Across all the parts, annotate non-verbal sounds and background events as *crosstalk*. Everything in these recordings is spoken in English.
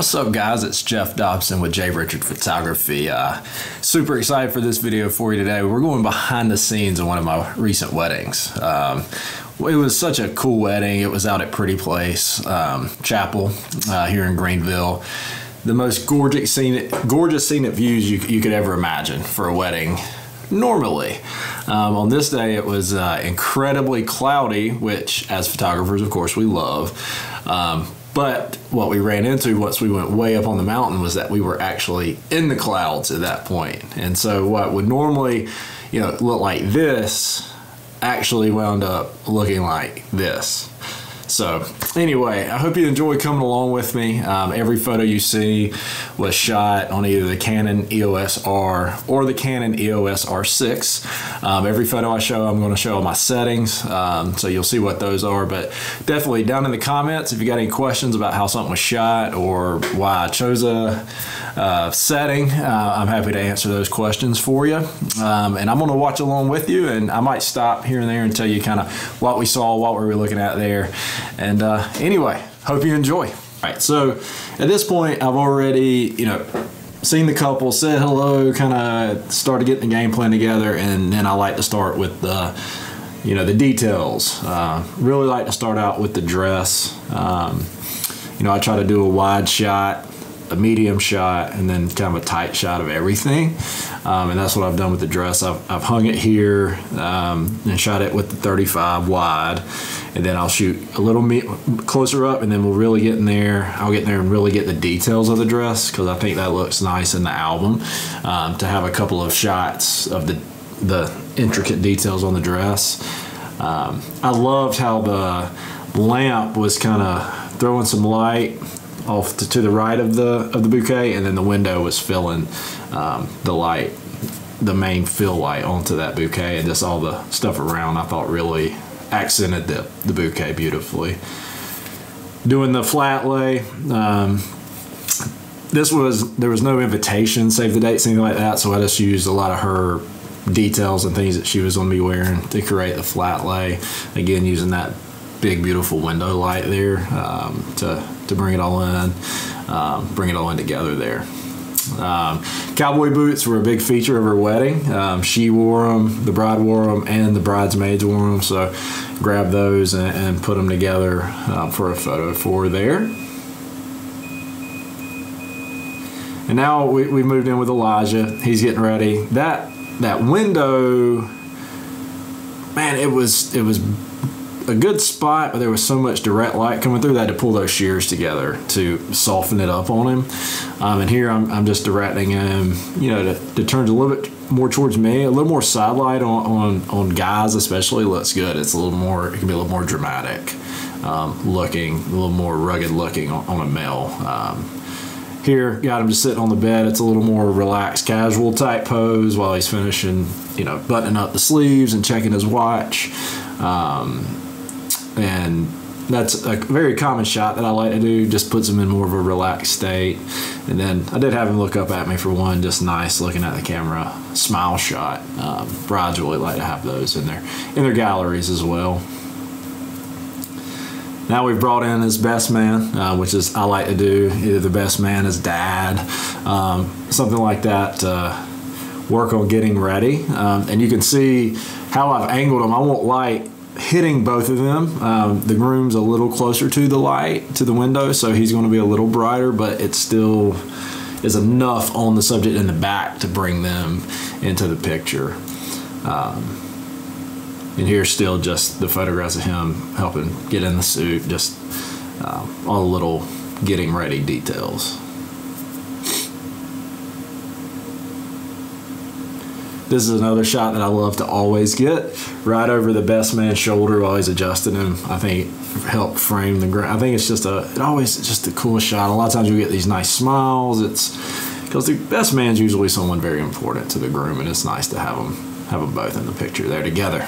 What's up guys, it's Jeff Dobson with J. Richard Photography. Uh, super excited for this video for you today. We're going behind the scenes of one of my recent weddings. Um, it was such a cool wedding. It was out at Pretty Place um, Chapel uh, here in Greenville. The most gorgeous scenic, gorgeous scenic views you, you could ever imagine for a wedding normally. Um, on this day, it was uh, incredibly cloudy, which, as photographers, of course, we love. Um, but what we ran into once we went way up on the mountain was that we were actually in the clouds at that point. And so what would normally, you know, look like this actually wound up looking like this. So anyway, I hope you enjoy coming along with me. Um, every photo you see was shot on either the Canon EOS R or the Canon EOS R6. Um, every photo I show, I'm going to show my settings, um, so you'll see what those are. But definitely down in the comments, if you got any questions about how something was shot or why I chose a uh, setting, uh, I'm happy to answer those questions for you. Um, and I'm going to watch along with you, and I might stop here and there and tell you kind of what we saw, what we were looking at there. And uh, anyway, hope you enjoy. All right, so at this point, I've already, you know, seen the couple, said hello, kind of started getting the game plan together, and then I like to start with the, you know, the details. Uh, really like to start out with the dress. Um, you know, I try to do a wide shot a medium shot and then kind of a tight shot of everything. Um, and that's what I've done with the dress. I've, I've hung it here um, and shot it with the 35 wide. And then I'll shoot a little me- closer up and then we'll really get in there. I'll get in there and really get the details of the dress because I think that looks nice in the album um, to have a couple of shots of the, the intricate details on the dress. Um, I loved how the lamp was kind of throwing some light off to, to, the right of the of the bouquet, and then the window was filling um, the light, the main fill light onto that bouquet, and just all the stuff around. I thought really accented the the bouquet beautifully. Doing the flat lay. Um, this was there was no invitation, save the dates, anything like that. So I just used a lot of her details and things that she was going to be wearing to create the flat lay. Again, using that big beautiful window light there um, to, to bring it all in, um, bring it all in together there. Um, cowboy boots were a big feature of her wedding. Um, she wore them, the bride wore them, and the bridesmaids wore them. So grab those and, and put them together um, for a photo for there. And now we, we moved in with Elijah. He's getting ready. That that window, man, it was it was a good spot, but there was so much direct light coming through that to pull those shears together to soften it up on him. Um, and here I'm, I'm, just directing him, you know, to, to turn a little bit more towards me. A little more side light on, on, on guys, especially, looks good. It's a little more, it can be a little more dramatic um, looking, a little more rugged looking on, on a male. Um, here, got him just sitting on the bed. It's a little more relaxed, casual type pose while he's finishing, you know, buttoning up the sleeves and checking his watch. Um, and that's a very common shot that I like to do. Just puts him in more of a relaxed state. And then I did have him look up at me for one, just nice looking at the camera smile shot. Um, brides really like to have those in their in their galleries as well. Now we've brought in his best man, uh, which is I like to do either the best man, his dad, um, something like that. Uh, work on getting ready, um, and you can see how I've angled him. I won't light hitting both of them. Um, the groom's a little closer to the light, to the window, so he's going to be a little brighter, but it still is enough on the subject in the back to bring them into the picture. Um, and here's still just the photographs of him helping get in the suit, just uh, all the little getting ready details. This is another shot that I love to always get right over the best man's shoulder while he's adjusting him. I think help frame the ground. I think it's just a, it always just a cool shot. A lot of times you get these nice smiles. It's because the best man's usually someone very important to the groom, and it's nice to have them have them both in the picture there together.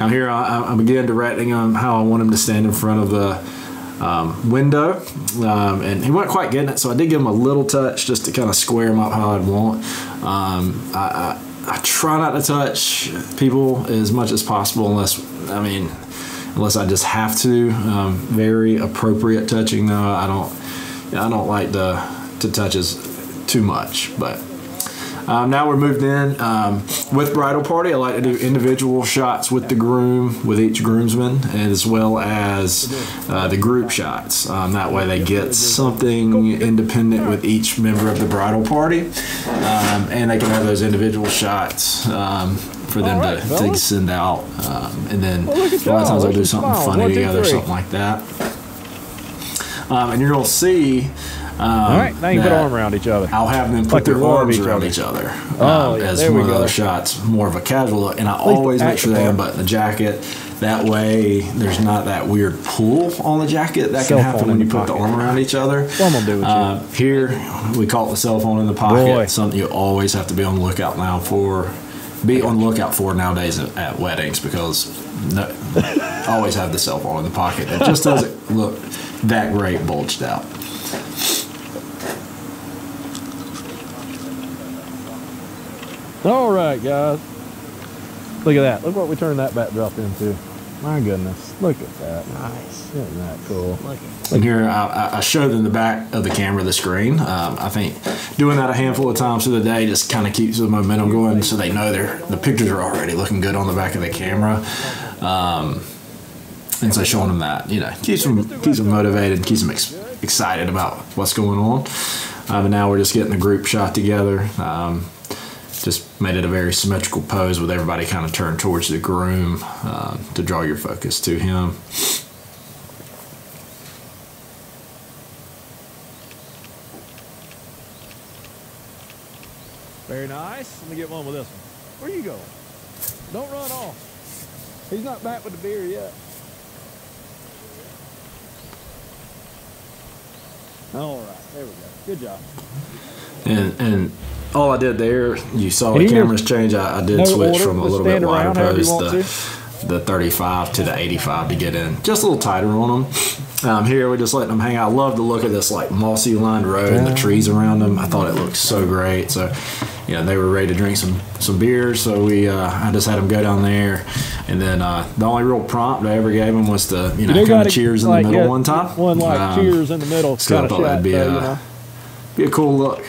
Now here I, am again directing him how I want him to stand in front of the um, window, um, and he wasn't quite getting it, so I did give him a little touch just to kind of square him up how I'd want. Um, I, I, I try not to touch people as much as possible, unless I mean, unless I just have to. Um, very appropriate touching though. I don't, I don't like to to touch as too much, but. Um, now we're moved in um, with bridal party. I like to do individual shots with the groom, with each groomsman, as well as uh, the group shots. Um, that way they get something independent with each member of the bridal party, um, and they can have those individual shots um, for them right, to, to send out. Um, and then Well, a lot of times they'll do something funny One, two, together, three. something like that. Um, and you're gonna see. Um, All right, now you can put arm around each other. I'll have them put Like their arms each around other. each other Oh, um, yeah, as there we one of go. those shots, more of a casual look. And I always make sure they unbutton the jacket. That way, there's not that weird pull on the jacket that Cell can happen when you the put the arm around each other. Gonna do with you? Uh, here, we call it the cell phone in the pocket. Boy. Something you always have to be on the lookout now for. Be on the lookout for nowadays at, at weddings because no, *laughs* always have the cell phone in the pocket. It just doesn't look that great bulged out. All right, guys. Look at that. Look what we turned that backdrop into. My goodness. Look at that. Nice. Isn't that cool? Look And here I, I- I show them the back of the camera, the screen. Um, I think doing that a handful of times through the day just kind of keeps the momentum going, so they know they're the pictures are already looking good on the back of the camera. Um, and so showing them that, you know, keeps them keeps them motivated, keeps them ex- excited about what's going on. Uh, but now we're just getting the group shot together. Um, just made it a very symmetrical pose with everybody kind of turned towards the groom uh, to draw your focus to him. Very nice. Let me get one with this one. Where you going? Don't run off. He's not back with the beer yet. All right. There we go. Good job. And and all I did there, you saw the cameras change. I, I did no switch order, from a little bit wider you pose, the, the 35 to the 85 to get in, just a little tighter on them. Um, here we're just letting them hang out. I love the look of this like mossy lined road and the trees around them. I thought it looked so great. So, you know, they were ready to drink some some beer. So we, uh, I just had them go down there, and then uh, the only real prompt I ever gave them was to you know do kind of cheers in the middle get one time. One like Um, cheers in the middle kind of thought that'd shot, be though, a- you know. Be a cool look.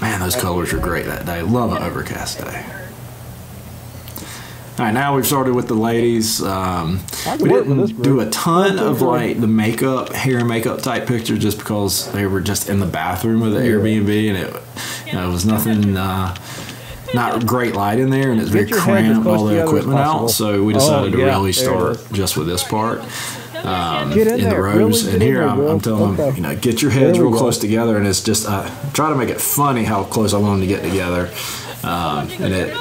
Man, those colors are great that day. Love an overcast day. All right, now we've started with the ladies. Um, we work with this didn't do a ton of like the makeup, hair and makeup type pictures, just because they were just in the bathroom of the Airbnb, and it, you know, it was nothing. Uh, not great light in there, and it's very your head as cramped. All the equipment out, so we Oh, decided to really start just with this part um, Get in in the rows. really and here I'm. I'm telling them, you know, get your heads real go. close together, and it's just I try to make it funny how close I want them to get together, um, and it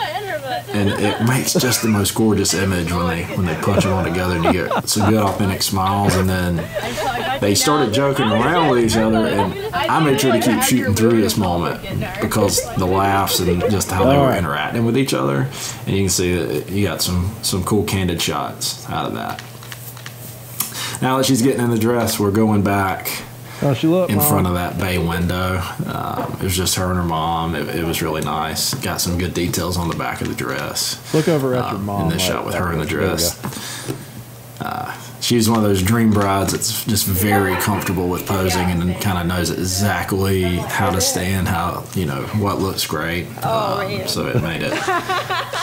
and it makes just the most gorgeous image when they when they punch them all together and you get some good authentic smiles, and then they started joking around with each other, and I made sure to keep shooting through this moment because the laughs and just how they were interacting with each other, and you can see that you got some some cool candid shots out of that. Now that she's getting in the dress, we're going back How she look, in Mom? front of that bay window. Um, it was just her and her mom. It, it was really nice. Got some good details on the back of the dress. Look over at your Um, mom. in this like shot with her in the dress. Uh, she's one of those dream brides that's just very comfortable with posing and kind of knows exactly how to stand, how you know what looks great. Um, so it made it,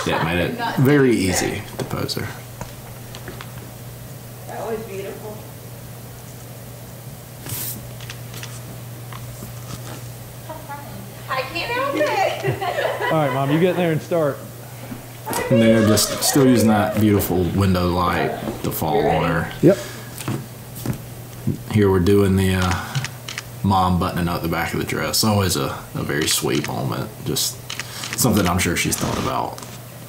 yeah, it made it *laughs* very easy to pose her. That was beautiful. I can't help it. All right, Mom, you get in there and start. And they're just still using that beautiful window light to fall on her. Yep. Here we're doing the uh, mom buttoning up the back of the dress. Always a, a very sweet moment. Just something I'm sure she's thought about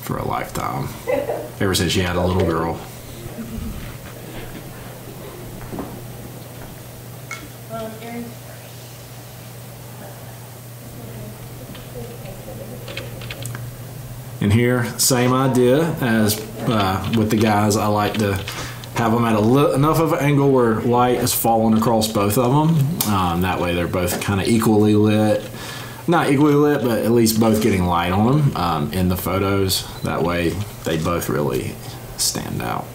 for a lifetime. Ever since she had a little girl. And here, same idea as uh, with the guys, I like to have them at a li- enough of an angle where light is falling across both of them. Um, that way, they're both kind of equally lit. Not equally lit, but at least both getting light on them um, in the photos. That way, they both really stand out.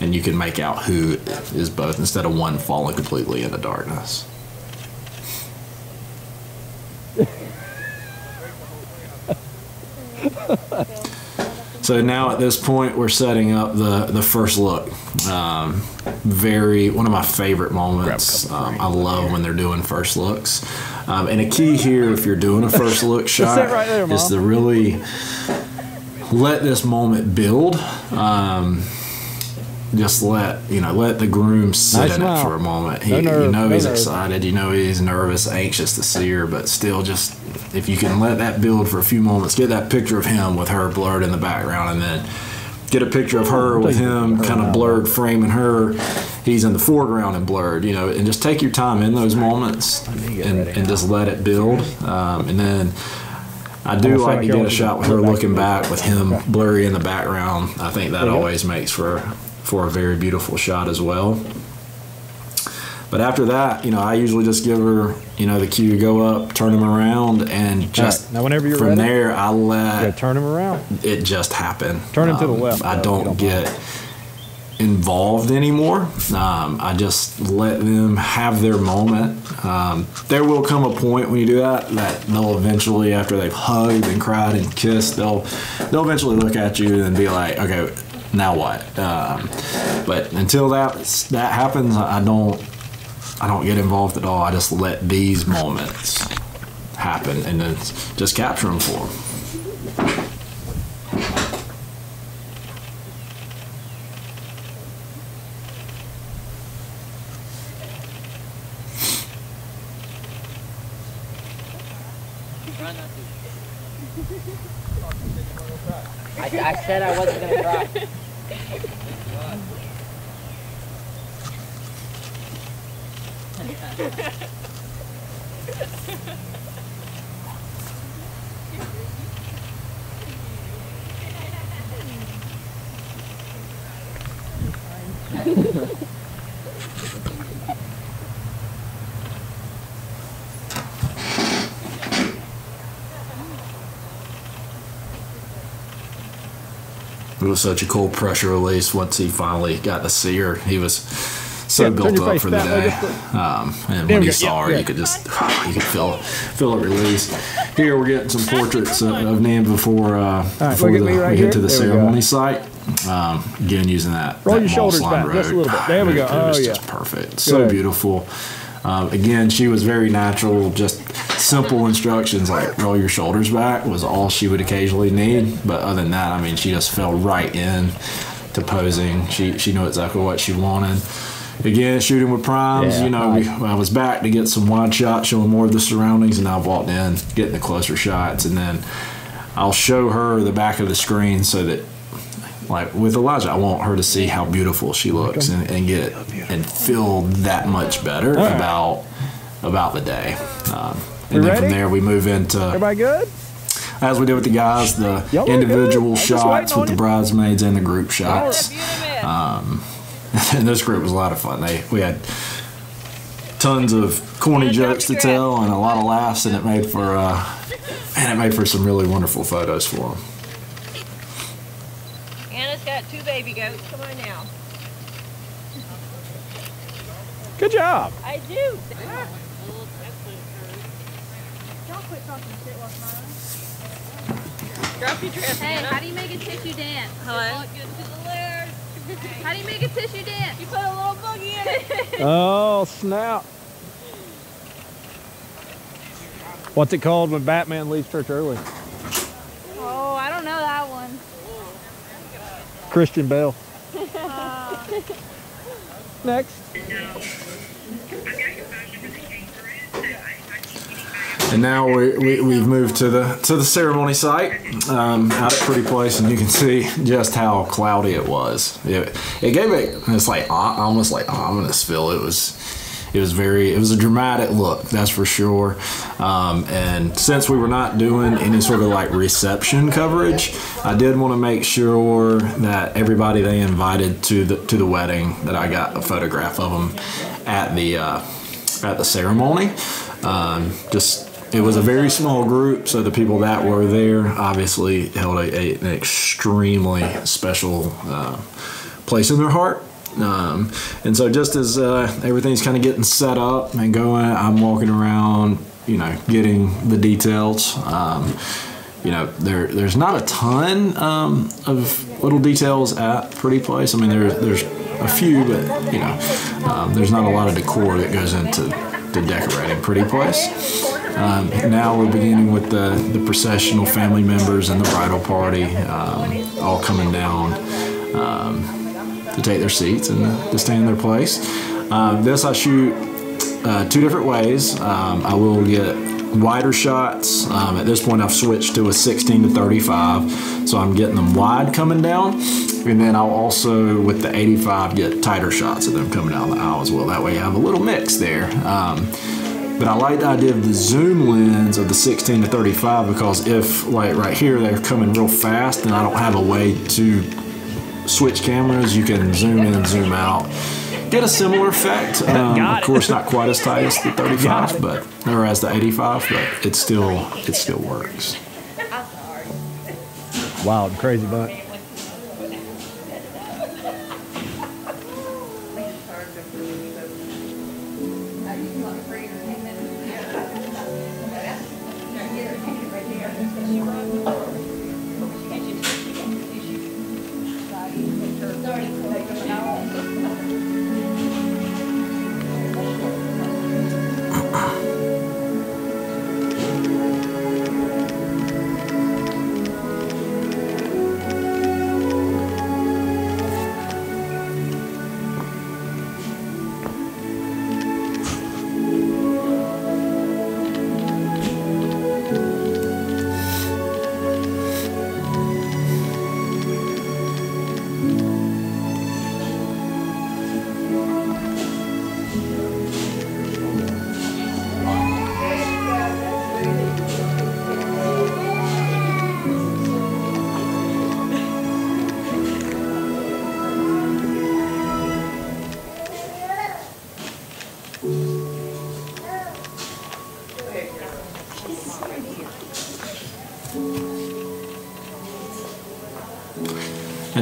And you can make out who is both instead of one falling completely in the darkness. *laughs* So now at this point, we're setting up the the first look. Um, very one of my favorite moments. Um, I love when they're doing first looks. Um, and a key here, if you're doing a first look *laughs* shot, right there, is to really let this moment build. Um, just let you know, let the groom sit Nice in it for a moment. He, No nerve, you know no he's nerve. excited. You know he's nervous, anxious to see her, but still, just if you can let that build for a few moments, get that picture of him with her blurred in the background, and then get a picture of her with him kind of blurred, framing her. He's in the foreground and blurred, you know, and just take your time in those moments and, and just let it build. Um, and then I do like to get a shot with her looking back with him blurry in the background. I think that There you go. always makes for for a very beautiful shot as well. But after that, you know, I usually just give her, you know, the cue to go up, turn them around, and just now whenever you're from ready, there, I let turn them around. it just happen. Turn him to the Um, left, I don't, don't get involved anymore. Um, I just let them have their moment. Um, there will come a point when you do that that they'll eventually, after they've hugged and cried and kissed, they'll they'll eventually look at you and be like, okay, now what? Um, but until that that happens, I don't I don't get involved at all. I just let these moments happen and then just capture them for them. I, I said I wasn't was such a cool pressure release once he finally got to see her. He was so Yeah, built up for the day. Um, and when he saw her, yeah. you could just *laughs* you could feel feel it release. Here we're getting some portraits of, of Nan before uh, before the, right we here. get to the There ceremony site. Um, again, using that, Roll that your shoulders back just a Road. little bit. There we go. It was Oh, just yeah. perfect. So beautiful. Um, again, she was very natural. Just simple instructions like roll your shoulders back was all she would occasionally need. But other than that, I mean, she just fell right in to posing. She she knew exactly what she wanted. Again, shooting with primes. Yeah, you know, we, I was back to get some wide shots, showing more of the surroundings, and I've walked in, getting the closer shots, and then I'll show her the back of the screen so that like with Elijah, I want her to see how beautiful she looks and, and get and feel that much better right. about about the day. Um, and then ready? from there, we move into Everybody good? as we did with the guys, the Y'all individual good. I'm just shots with the you. bridesmaids and the group shots. Um, *laughs* and this group was a lot of fun. They we had tons of corny jokes to tell and a lot of laughs, and it made for uh, and it made for some really wonderful photos for them. Anna's got two baby goats. Come on now. Good job. I do. Don't quit talking shit while smiling. Drop your dress, Hey, Anna. how do you make a tissue dance? Hello. How do you make a tissue dance? You put a little boogie in it. *laughs* Oh, snap. What's it called when Batman leaves church early? Oh, I don't know that one. Christian Bale. *laughs* Uh, Next. And now we, we, we've moved to the to the ceremony site um, out at Pretty Place, and you can see just how cloudy it was. It, it gave it this like o- almost like ominous feel. It was it was very it was a dramatic look, that's for sure. Um, and since we were not doing any sort of like reception coverage, I did want to make sure that everybody they invited to the to the wedding that I got a photograph of them at the uh, at the ceremony. Um, just it was a very small group, so the people that were there obviously held a, a, an extremely special uh, place in their heart. Um, and so, just as uh, everything's kind of getting set up and going, I'm walking around, you know, getting the details. Um, you know, there there's not a ton um, of little details at Pretty Place. I mean, there, there's a few, but you know, um, there's not a lot of decor that goes into decorating Pretty Place. Um, now we're beginning with the, the processional family members and the bridal party um, all coming down um, to take their seats and to stay in their place. Um, this I shoot uh, two different ways. Um, I will get wider shots. Um, at this point, I've switched to a 16 to 35, so I'm getting them wide coming down. And then I'll also, with the 85, get tighter shots of them coming down the aisle as well. That way, I have a little mix there. Um, but I like the idea of the zoom lens of the 16 to 35 because if, like right here, they're coming real fast and I don't have a way to switch cameras, you can zoom in and zoom out. Get a similar effect. *laughs* Um, of course, not quite as tight as the *laughs* 35, but or as the 85, but it still it still works. Wild and crazy bunch.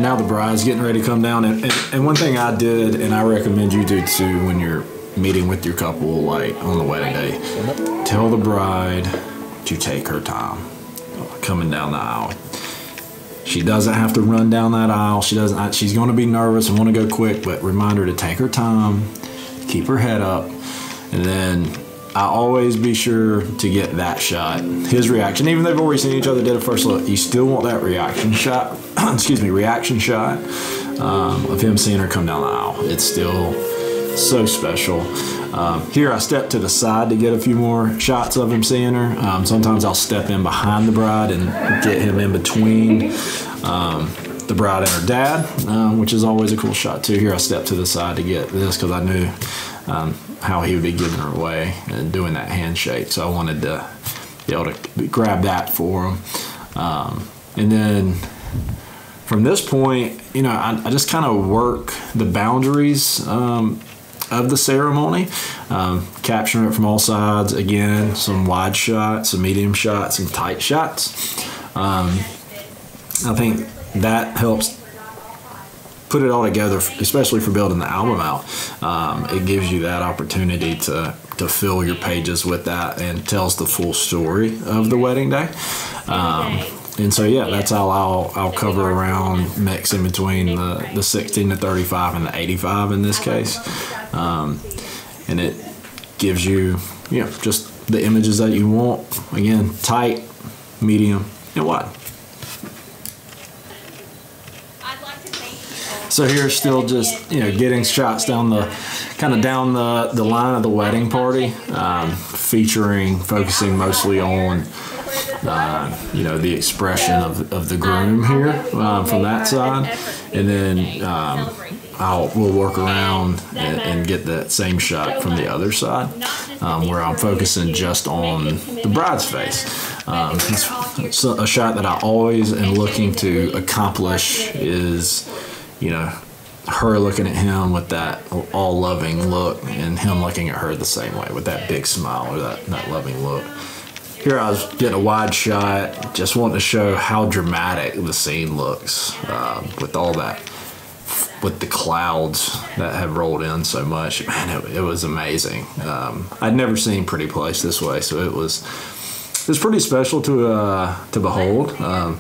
Now the bride's getting ready to come down. And, and, and one thing I did, and I recommend you do too when you're meeting with your couple, like on the wedding day, tell the bride to take her time coming down the aisle. She doesn't have to run down that aisle. She doesn't. She's going to be nervous and want to go quick, but remind her to take her time, keep her head up, and then I always be sure to get that shot. His reaction, even though they've already seen each other, did a first look. You still want that reaction shot. Excuse me, reaction shot um, of him seeing her come down the aisle. It's still so special. Um, here I step to the side to get a few more shots of him seeing her. Um, sometimes I'll step in behind the bride and get him in between um, the bride and her dad, um, which is always a cool shot too. Here I step to the side to get this because I knew um, how he would be giving her away and doing that handshake. So I wanted to be able to grab that for him. Um, and then from this point, you know, I, I just kind of work the boundaries um, of the ceremony, um, capturing it from all sides. Again, some wide shots, some medium shots, some tight shots. Um, I think that helps put it all together, especially for building the album out. Um, it gives you that opportunity to to fill your pages with that and tells the full story of the wedding day. Um, and so yeah, that's how I'll I'll cover around mixing between the, the 16 to 35 and the 85 in this case, um, and it gives you you know just the images that you want. Again, tight, medium, and wide. So here's still just you know getting shots down the kind of down the the line of the wedding party, um, featuring focusing mostly on uh, you know the expression of, of the groom here uh, from that side, and then um, I'll we'll work around and, and get that same shot from the other side, um, where I'm focusing just on the bride's face. Um, it's, a shot that I always am looking to accomplish is, you know, her looking at him with that all loving look, and him looking at her the same way with that big smile or that, that loving look. Here I was getting a wide shot, just wanting to show how dramatic the scene looks um, with all that, with the clouds that have rolled in so much. Man, it, it was amazing. Um, I'd never seen Pretty Place this way, so it was it was pretty special to uh, to behold, um,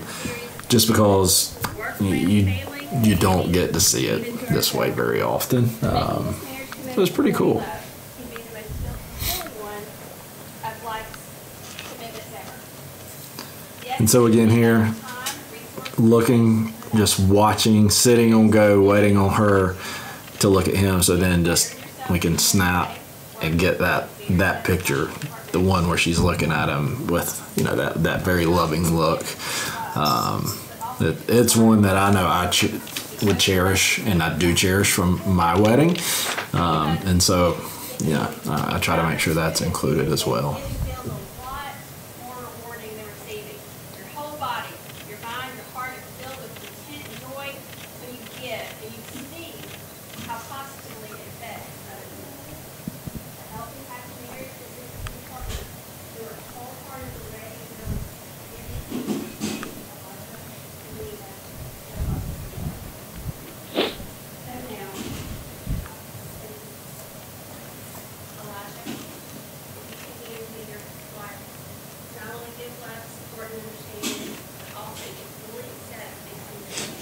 just because you, you you don't get to see it this way very often. Um, it was pretty cool. And so again here, looking, just watching, sitting on go, waiting on her to look at him. So then just we can snap and get that that picture, the one where she's looking at him with you know that that very loving look. Um, it, it's one that I know I ch- would cherish, and I do cherish from my wedding. Um, and so, yeah, I, I try to make sure that's included as well. feels a lot more rewarding than receiving. Your whole body, your mind, your heart is filled with content and joy when you give and you see how positively it affects other people. A healthy, happy marriage is this important who are wholeheartedly ready to know giving and leave us to love. So now, Elijah, if you can your wife, not only give love, support, and understanding, but also to fully accept and understand.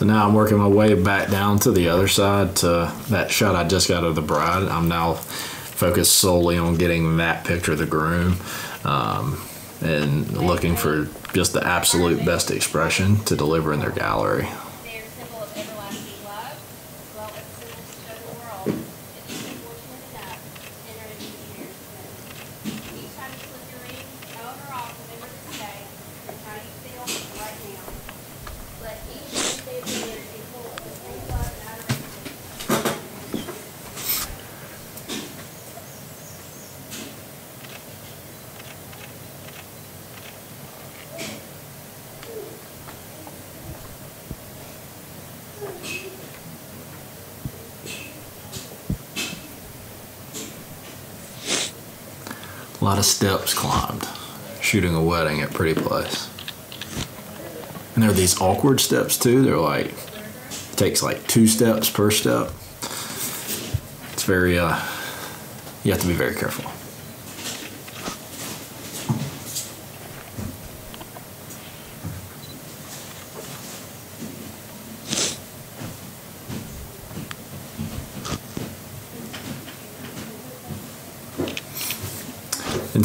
So now I'm working my way back down to the other side to that shot I just got of the bride. I'm now focused solely on getting that picture of the groom um, and looking for just the absolute best expression to deliver in their gallery. They are a symbol of everlasting love, as well as a symbol to show the world that you've been fortunate enough to enter into the marriage together. Each time you slip your ring, on or off, remember this day and how you feel right now. Let each new day of the marriage be full of the same love and adoration. A lot of steps climbed, shooting a wedding at Pretty Place. And there are these awkward steps too. They're like, it takes like two steps per step. It's very, uh, you have to be very careful.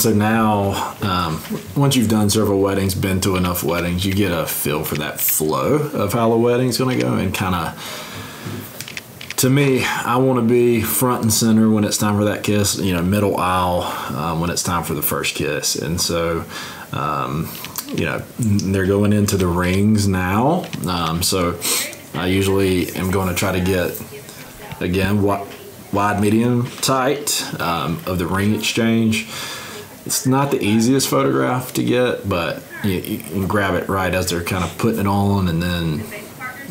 So now, um, once you've done several weddings, been to enough weddings, you get a feel for that flow of how the wedding's going to go and kind of to me, I want to be front and center when it's time for that kiss, you know, middle aisle um, when it's time for the first kiss. And so, um, you know, they're going into the rings now. Um, so I usually am going to try to get, again, wi- wide, medium, tight um, of the ring exchange. It's not the easiest photograph to get, but you, you can grab it right as they're kind of putting it on and then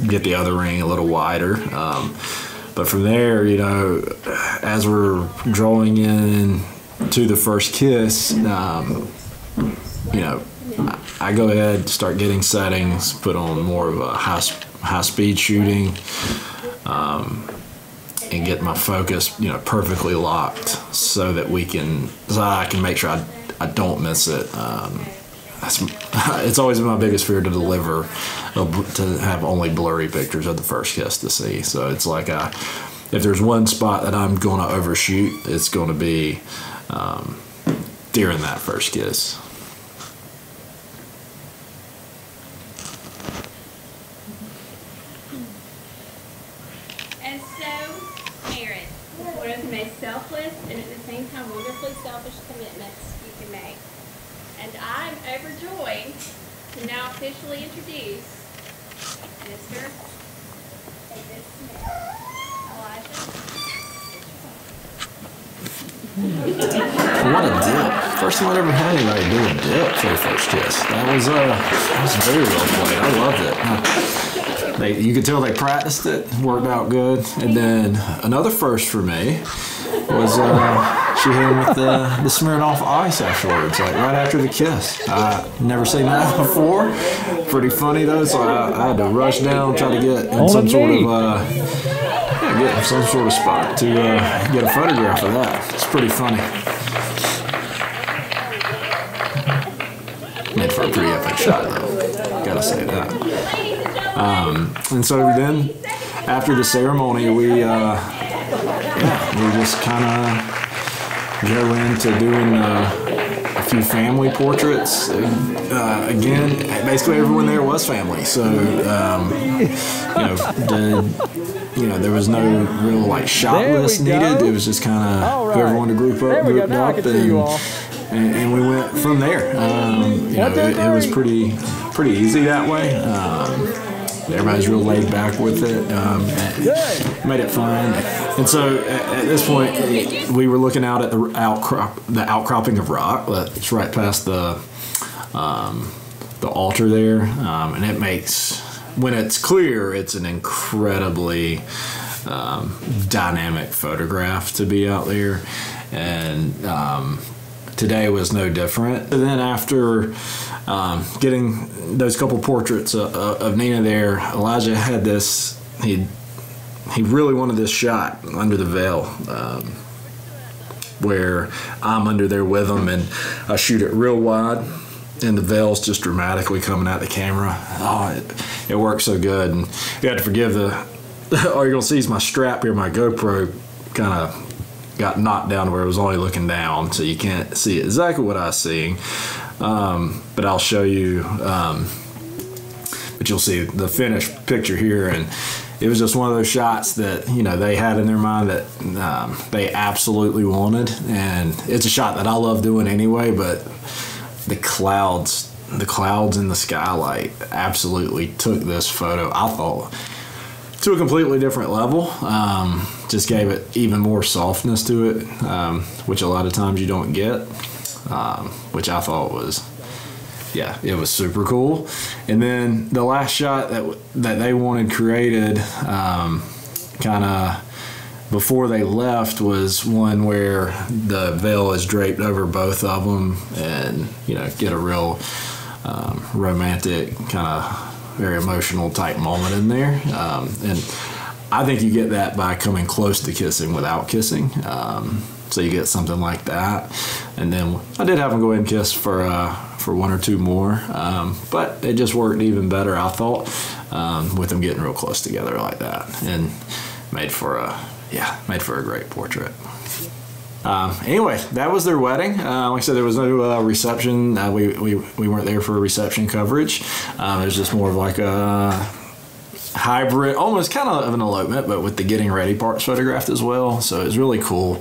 get the other ring a little wider. Um, but from there, you know, as we're drawing in to the first kiss, um, you know, I go ahead start getting settings, put on more of a high high speed shooting, um, and get my focus, you know, perfectly locked so that we can, so I can make sure I, I don't miss it. Um, *laughs* it's always been my biggest fear to deliver, to have only blurry pictures of the first kiss to see. So it's like I, if there's one spot that I'm going to overshoot, it's going to be um, during that first kiss. Selfless and at the same time wonderfully selfish commitments you can make. And I'm overjoyed to now officially introduce Mr. David Smith. Elijah. What a dip. First time I'd ever had anybody do a dip for the first kiss. That was, uh, that was very well played. I loved it. They, you could tell they practiced it, worked out good. And then another first for me was uh, she hit him with the, the Smirnoff ice afterwards, like right after the kiss. I never seen that *laughs* before. Pretty funny though, so I, I had to rush down, try to get in some sort of uh, yeah, get in some sort of spot to uh, get a photograph of that. It's pretty funny. Made for a pretty epic shot though. Gotta say that. Um, and so then, after the ceremony, we uh, yeah, we just kind of go into doing uh, a few family portraits. Uh, again, basically everyone there was family, so um, you know, the, you know, there was no real like shot There list needed. It was just kind of right. whoever wanted to group up, grouped up, can see you and, and and we went from there. Um, you know, it, it was pretty pretty easy that way. Um, everybody's real laid back with it. Um, made it fun. And so at, this point, we were looking out at the outcrop, the outcropping of rock that's right past the um, the altar there, um, and it makes when it's clear, it's an incredibly um, dynamic photograph to be out there, and um, today was no different. And then after um, getting those couple portraits of, of Nina there, Elijah had this. He he really wanted this shot under the veil. Um, where I'm under there with him and I shoot it real wide and the veil's just dramatically coming out the camera. Oh, it, it works so good. And you have to forgive the, *laughs* all you're going to see is my strap here, my GoPro kind of got knocked down to where it was only looking down, so you can't see exactly what I was seeing. Um, but I'll show you, um, but you'll see the finished picture here. And it was just one of those shots that you know they had in their mind that um, they absolutely wanted. And it's a shot that i love doing anyway but the clouds the clouds in the skylight absolutely took this photo i thought to a completely different level. Um, just gave it even more softness to it um, which a lot of times you don't get um, which i thought was yeah, it was super cool. And then the last shot that that they wanted created, um, kind of before they left, was one where the veil is draped over both of them, and you know, get a real um, romantic kind of very emotional type moment in there. Um, and I think you get that by coming close to kissing without kissing. Um, so you get something like that. And then I did have them go in just for uh, for one or two more, um, but it just worked even better, I thought, um, with them getting real close together like that, and made for a yeah, made for a great portrait. Um, anyway, that was their wedding. Uh, like I said, there was no uh, reception. Uh, we, we, we weren't there for a reception coverage. Um, it was just more of like a hybrid, almost kind of an elopement, but with the getting ready parts photographed as well. So it was really cool.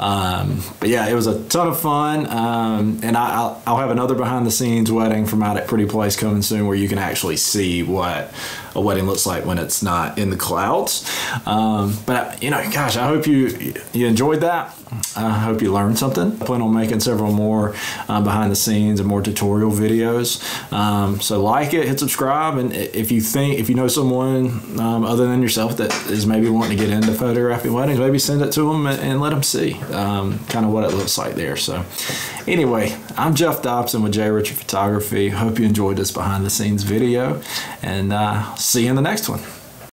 Um, but yeah, it was a ton of fun. Um, and I, I'll, I'll have another behind the scenes wedding from out at Pretty Place coming soon where you can actually see what a wedding looks like when it's not in the clouds. Um, but you know, gosh, I hope you you enjoyed that. I hope you learned something. I plan on making several more um, behind the scenes and more tutorial videos. Um, so like it, hit subscribe, and if you think if you know someone um, other than yourself that is maybe wanting to get into photographing weddings, maybe send it to them and, and let them see um, kind of what it looks like there. So anyway, I'm Jeff Dobson with J Richard Photography. Hope you enjoyed this behind the scenes video, and uh, see you in the next one.